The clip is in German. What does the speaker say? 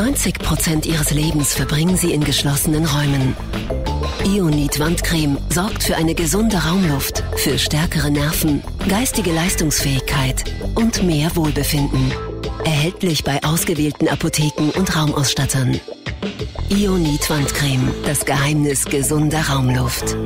90 Prozent ihres Lebens verbringen sie in geschlossenen Räumen. Ionit Wandcreme sorgt für eine gesunde Raumluft, für stärkere Nerven, geistige Leistungsfähigkeit und mehr Wohlbefinden. Erhältlich bei ausgewählten Apotheken und Raumausstattern. Ionit Wandcreme, das Geheimnis gesunder Raumluft.